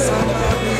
Santa Maria.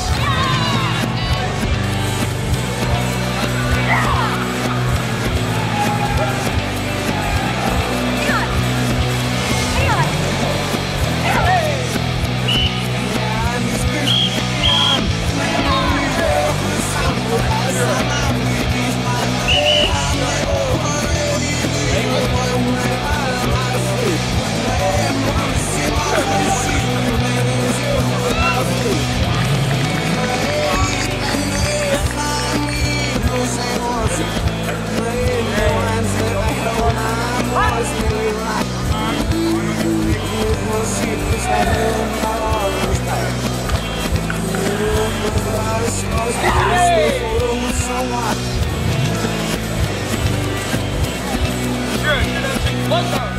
Good. Let's go.